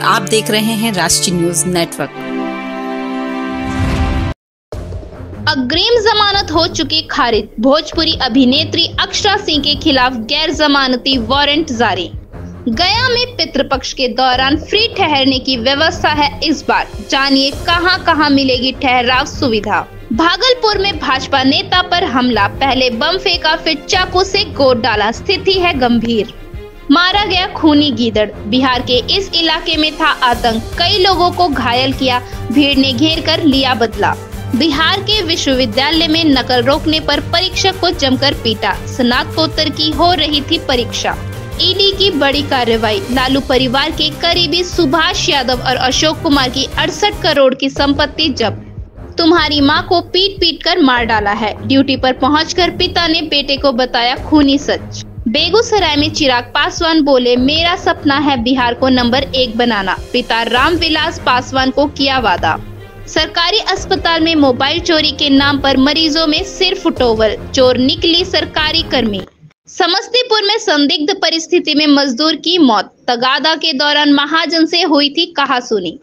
आप देख रहे हैं राष्ट्रीय न्यूज़ नेटवर्क। अग्रिम जमानत हो चुकी खारिज। भोजपुरी अभिनेत्री अक्षरा सिंह के खिलाफ गैर जमानती वारंट जारी। गया में पितृपक्ष के दौरान फ्री ठहरने की व्यवस्था है इस बार। जानिए कहाँ कहाँ मिलेगी ठहराव सुविधा। भागलपुर में भाजपा नेता पर हमला। पहले बम फेंका, फिर चाकू से गोद डाला। स्थिति है गंभीर। मारा गया खूनी गीदड़। बिहार के इस इलाके में था आतंक। कई लोगों को घायल किया, भीड़ ने घेर कर लिया बदला। बिहार के विश्वविद्यालय में नकल रोकने पर परीक्षक को जमकर पीटा। स्नातकोत्तर की हो रही थी परीक्षा। ईडी की बड़ी कार्रवाई। लालू परिवार के करीबी सुभाष यादव और अशोक कुमार की अड़सठ करोड़ की संपत्ति जब्त। तुम्हारी माँ को पीट पीट कर मार डाला है। ड्यूटी पर पहुंचकर पिता ने बेटे को बताया खूनी सच। बेगूसराय में चिराग पासवान बोले, मेरा सपना है बिहार को नंबर एक बनाना। पिता रामविलास पासवान को किया वादा। सरकारी अस्पताल में मोबाइल चोरी के नाम पर मरीजों में सिर फुटोवल चोर निकली सरकारी कर्मी। समस्तीपुर में संदिग्ध परिस्थिति में मजदूर की मौत, तगादा के दौरान महाजन से हुई थी कहासुनी।